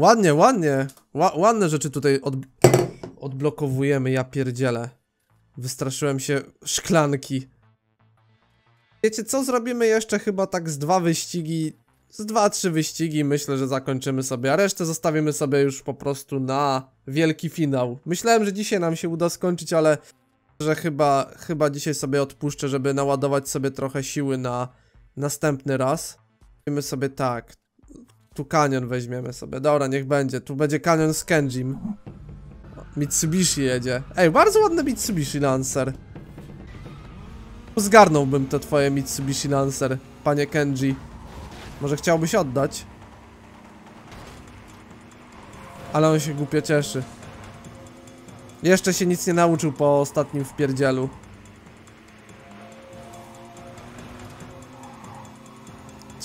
Ładnie, ładnie. Ła ładne rzeczy tutaj od odblokowujemy, ja pierdzielę. Wystraszyłem się szklanki. Wiecie co, zrobimy jeszcze chyba tak z dwa wyścigi, z dwa, trzy wyścigi myślę, że zakończymy sobie, a resztę zostawimy sobie już po prostu na wielki finał. Myślałem, że dzisiaj nam się uda skończyć, ale że chyba, chyba dzisiaj sobie odpuszczę, żeby naładować sobie trochę siły na następny raz. Weźmiemy sobie tak, tu kanion weźmiemy sobie, dobra, niech będzie, tu będzie kanion z Kenjim. Mitsubishi jedzie. Ej, bardzo ładny Mitsubishi Lancer. Zgarnąłbym to twoje Mitsubishi Lancer, panie Kenji. Może chciałbyś oddać? Ale on się głupio cieszy. Jeszcze się nic nie nauczył po ostatnim wpierdzielu.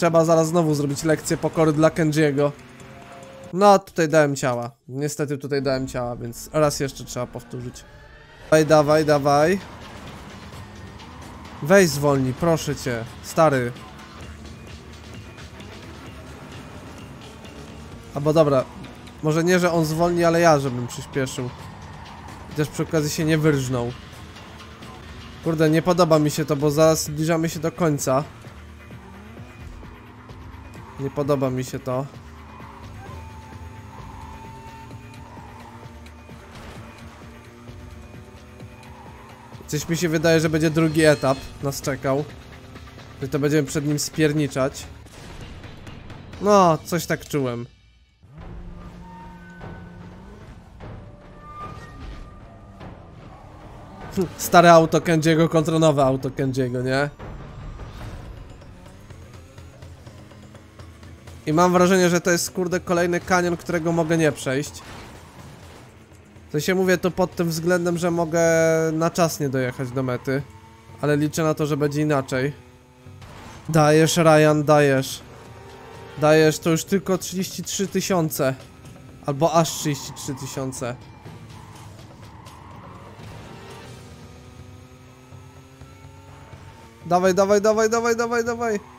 Trzeba zaraz znowu zrobić lekcję pokory dla Kenjiego. No, tutaj dałem ciała. Niestety tutaj dałem ciała, więc raz jeszcze trzeba powtórzyć. Dawaj, dawaj, dawaj. Weź zwolnij, proszę cię. Stary. Albo dobra. Może nie, że on zwolni, ale ja, żebym przyspieszył. Też przy okazji się nie wyrżnął. Kurde, nie podoba mi się to, bo zaraz zbliżamy się do końca. Nie podoba mi się to. Coś mi się wydaje, że będzie drugi etap nas czekał. Że to będziemy przed nim spierniczać. No, coś tak czułem. Stare auto Kenjiego kontra nowe auto Kenjiego, nie? I mam wrażenie, że to jest kurde kolejny kanion, którego mogę nie przejść. To się mówię to pod tym względem, że mogę na czas nie dojechać do mety. Ale liczę na to, że będzie inaczej. Dajesz, Ryan, dajesz. Dajesz, to już tylko 33 tysiące. Albo aż 33 tysiące. Dawaj, dawaj, dawaj, dawaj, dawaj, dawaj.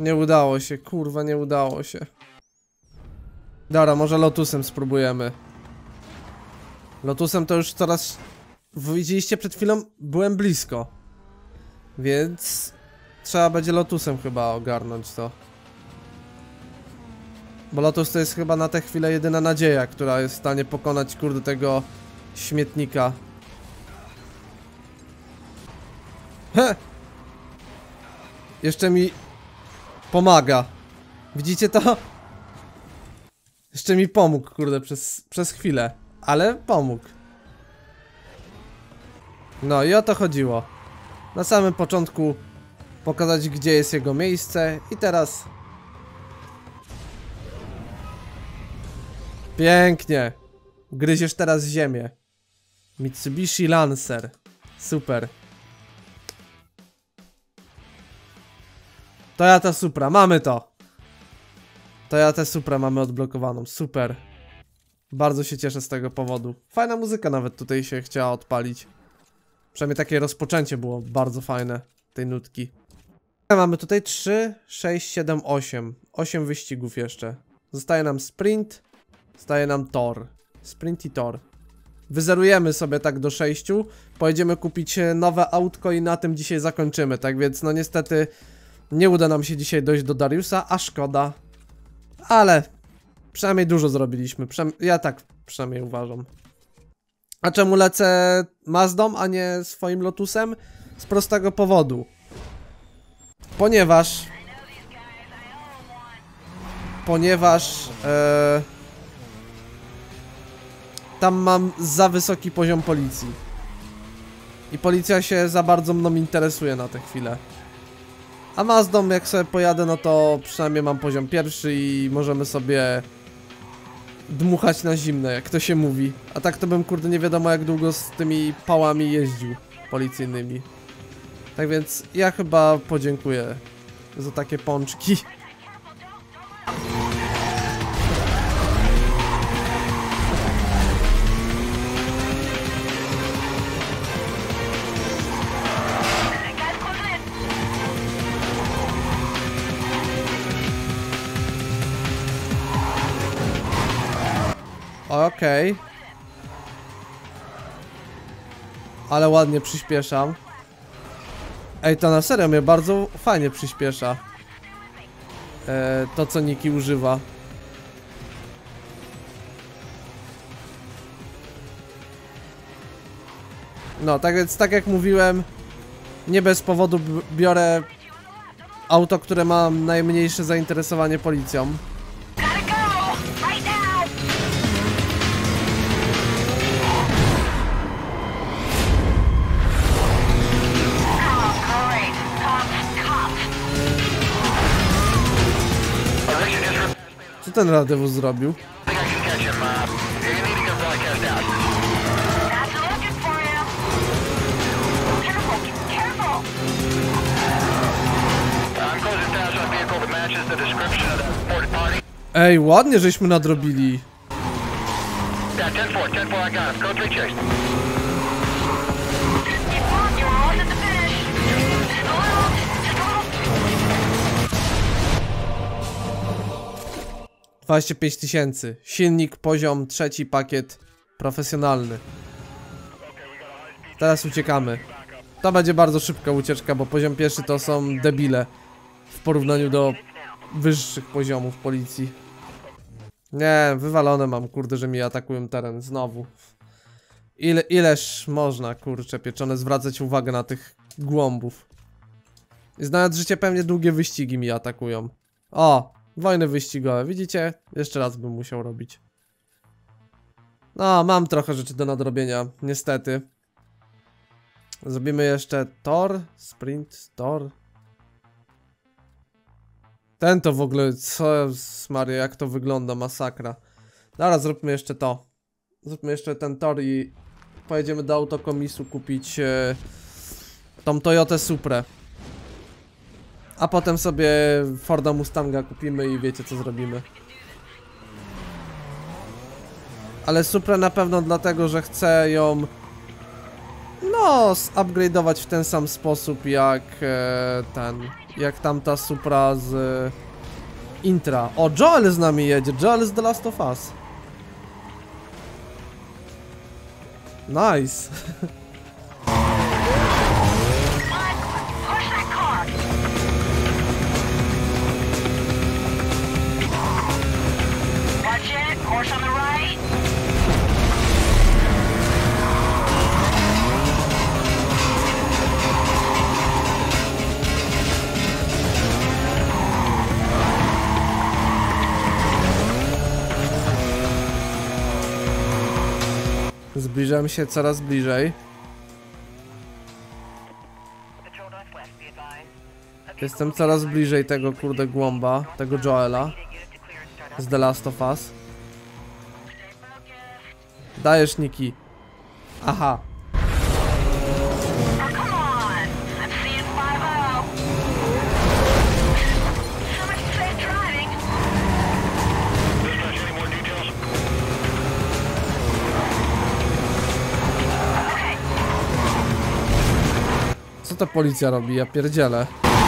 Nie udało się, kurwa, nie udało się. Dobra, może Lotusem spróbujemy. Lotusem to już coraz... Widzieliście przed chwilą? Byłem blisko. Więc... Trzeba będzie Lotusem chyba ogarnąć to. Bo Lotus to jest chyba na tę chwilę jedyna nadzieja, która jest w stanie pokonać kurde tego śmietnika. He! Jeszcze mi pomaga. Widzicie to? Jeszcze mi pomógł, kurde, przez, przez chwilę. Ale pomógł. No i o to chodziło. Na samym początku pokazać, gdzie jest jego miejsce i teraz... Pięknie. Gryziesz teraz ziemię. Mitsubishi Lancer. Super. Toyota Supra, mamy to. Toyota Supra mamy odblokowaną, super. Bardzo się cieszę z tego powodu. Fajna muzyka nawet tutaj się chciała odpalić. Przynajmniej takie rozpoczęcie było bardzo fajne, tej nutki. Mamy tutaj 3, 6, 7, 8. 8 wyścigów jeszcze. Zostaje nam sprint, zostaje nam tor. Sprint i tor. Wyzerujemy sobie tak do 6. Pojedziemy kupić nowe autko i na tym dzisiaj zakończymy. Tak więc no niestety nie uda nam się dzisiaj dojść do Dariusa, a szkoda. Ale przynajmniej dużo zrobiliśmy. Ja tak przynajmniej uważam. A czemu lecę Mazdą, a nie swoim Lotusem? Z prostego powodu. Ponieważ... Ponieważ... E, tam mam za wysoki poziom policji. I policja się za bardzo mną interesuje na tę chwilę. A Mazdą jak sobie pojadę, no to przynajmniej mam poziom pierwszy i możemy sobie dmuchać na zimne, jak to się mówi. A tak to bym kurde nie wiadomo jak długo z tymi pałami jeździł policyjnymi. Tak więc ja chyba podziękuję za takie pączki. Okej. Ale ładnie przyspieszam. Ej, to na serio mnie bardzo fajnie przyspiesza. E, to, co Niki używa. No, tak więc, tak jak mówiłem, nie bez powodu biorę auto, które ma najmniejsze zainteresowanie policją. Of that reported party. Ej, ładnie żeśmy nadrobili. Yeah, 10-4, 10-4, I got him. Go 3 chase. 25 tysięcy. Silnik, poziom, trzeci pakiet profesjonalny. Teraz uciekamy. To będzie bardzo szybka ucieczka, bo poziom pierwszy to są debile w porównaniu do wyższych poziomów policji. Nie, wywalone mam, kurde, że mi atakują teren znowu. Ile, ileż można, kurcze, pieczone, zwracać uwagę na tych głąbów. Znając życie, pewnie długie wyścigi mi atakują. O, wojny wyścigowe, widzicie? Jeszcze raz bym musiał robić. No, mam trochę rzeczy do nadrobienia, niestety. Zrobimy jeszcze tor, sprint, tor. Ten to w ogóle, co Mario, jak to wygląda, masakra. Dobra, zróbmy jeszcze to. Zróbmy jeszcze ten tor i pojedziemy do autokomisu kupić e, tą Toyotę Suprę. A potem sobie Forda Mustanga kupimy i wiecie co zrobimy. Ale Supra na pewno dlatego, że chcę ją no, upgrade'ować w ten sam sposób jak e, ten, jak tamta Supra z e, Intra. O, Joel z nami jedzie, Joel z The Last of Us. Nice. Zbliżam się coraz bliżej. Jestem coraz bliżej tego kurde głąba, tego Joela z The Last of Us. Dajesz Niki. Aha. Ta policja robi? Ja pierdzielę. Okay.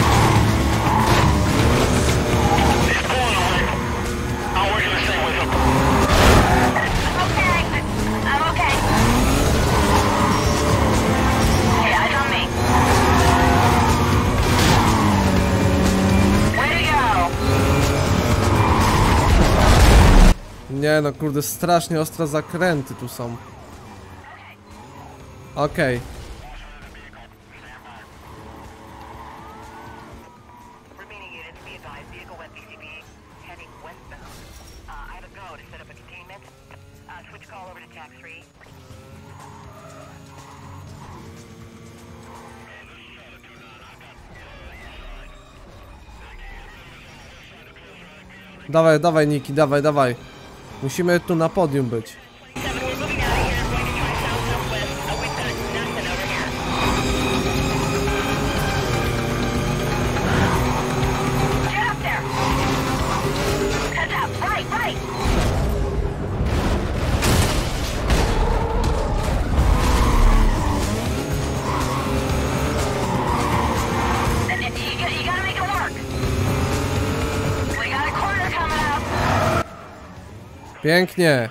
Okay. Okay. Nie no kurde, strasznie ostre zakręty tu są. Okej. Remaining over to tax 3. Dawaj, dawaj Niki, dawaj, dawaj. Musimy tu na podium być. Pięknie.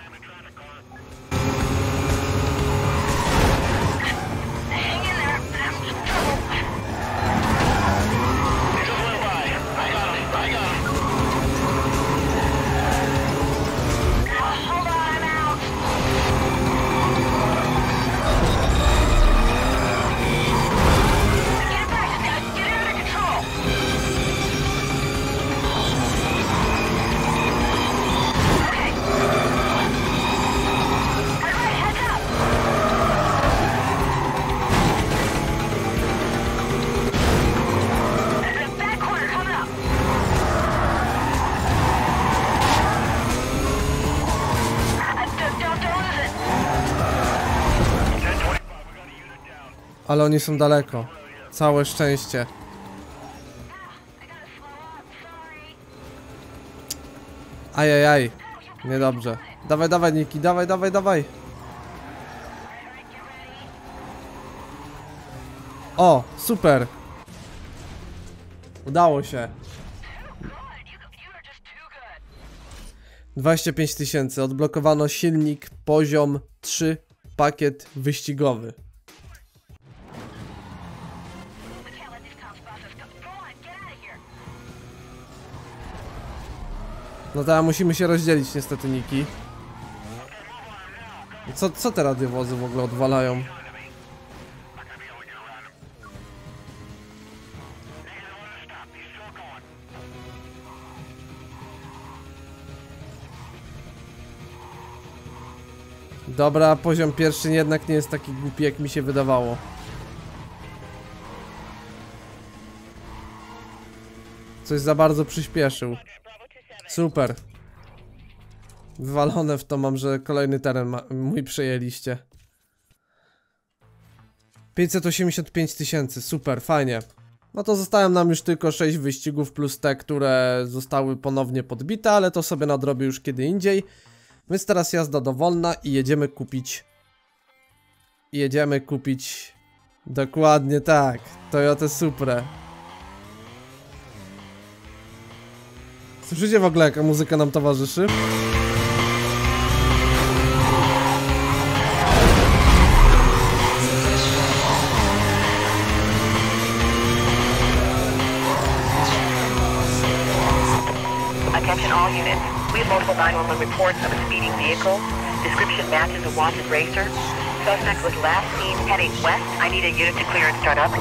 Ale oni są daleko. Całe szczęście. Ajajaj. Niedobrze. Dawaj, dawaj, Niki, dawaj, dawaj, dawaj. O, super. Udało się. 25 tysięcy. Odblokowano silnik poziom 3, pakiet wyścigowy. No teraz musimy się rozdzielić niestety, Niki. Co, co te radiowozy w ogóle odwalają? Dobra, poziom pierwszy jednak nie jest taki głupi jak mi się wydawało. Coś za bardzo przyspieszył. Super. Wywalone w to mam, że kolejny teren mój przejęliście. 585 tysięcy, super, fajnie. No to zostałem nam już tylko 6 wyścigów plus te, które zostały ponownie podbite, ale to sobie nadrobię już kiedy indziej. Więc teraz jazda dowolna i jedziemy kupić... Jedziemy kupić... Dokładnie tak, Toyota Supra. Słyszycie w ogóle jaka muzyka nam towarzyszy? Attention all units. We have multiple 911 reports of a speeding vehicle. Description matches a wanted racer. Suspect was last seen heading west. I need a unit to clear and start up.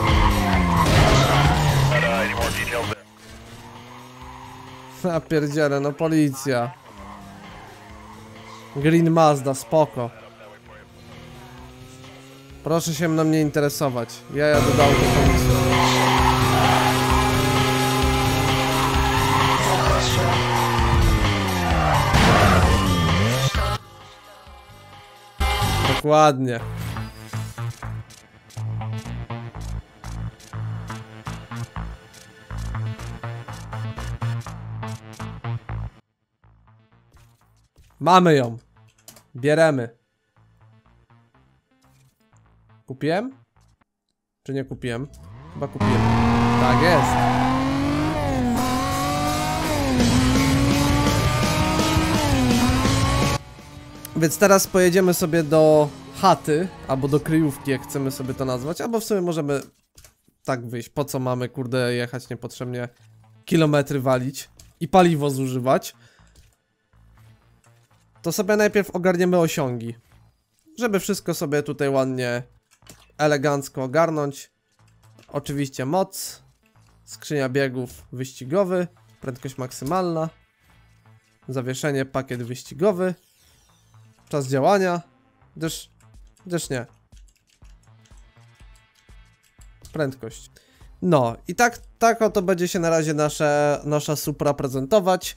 But, uh, any more details there? Ja pierdzielę, no policja. Green Mazda, spoko. Proszę się mną nie interesować. Ja jadę do autokomisu. Dokładnie. Mamy ją. Bieremy. Kupiłem? Czy nie kupiłem? Chyba kupiłem. Tak jest. Więc teraz pojedziemy sobie do chaty, albo do kryjówki, jak chcemy sobie to nazwać, albo w sumie możemy tak wyjść. Po co mamy, kurde, jechać niepotrzebnie kilometry walić i paliwo zużywać? To sobie najpierw ogarniemy osiągi. Żeby wszystko sobie tutaj ładnie, elegancko ogarnąć. Oczywiście moc, skrzynia biegów wyścigowy, prędkość maksymalna, zawieszenie, pakiet wyścigowy, czas działania, gdyż, gdyż nie. Prędkość. No i tak, tak oto będzie się na razie nasze, nasza Supra prezentować.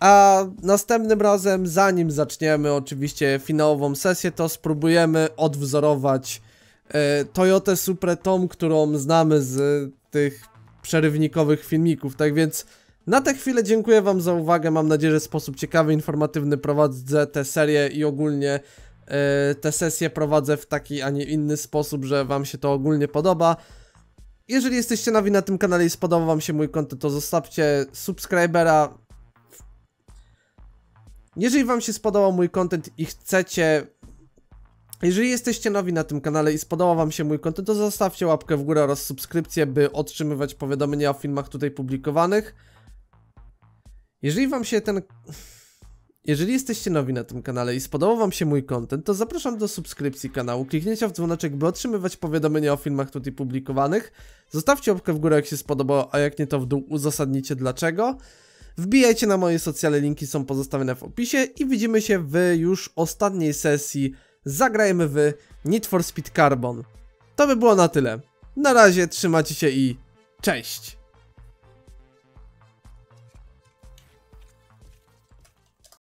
A następnym razem, zanim zaczniemy oczywiście finałową sesję, to spróbujemy odwzorować e, Toyotę Supra tą, którą znamy z tych przerywnikowych filmików. Tak więc na tę chwilę dziękuję wam za uwagę. Mam nadzieję, że w sposób ciekawy, informatywny prowadzę tę serię i ogólnie e, te sesje prowadzę w taki, a nie inny sposób, że wam się to ogólnie podoba. Jeżeli jesteście nowi na tym kanale i spodobał wam się mój content, to zostawcie subskrybera, jeżeli wam się spodobał mój content i chcecie... Jeżeli jesteście nowi na tym kanale i spodobał wam się mój content, to zostawcie łapkę w górę oraz subskrypcję, by otrzymywać powiadomienia o filmach tutaj publikowanych. Jeżeli wam się ten... Jeżeli jesteście nowi na tym kanale i spodobał wam się mój content, to zapraszam do subskrypcji kanału, kliknięcia w dzwoneczek, by otrzymywać powiadomienia o filmach tutaj publikowanych. Zostawcie łapkę w górę, jak się spodobało, a jak nie, to w dół uzasadnicie dlaczego. Wbijajcie na moje socjale, linki są pozostawione w opisie i widzimy się w już ostatniej sesji. Zagrajmy w Need for Speed Carbon. To by było na tyle. Na razie, trzymajcie się i cześć!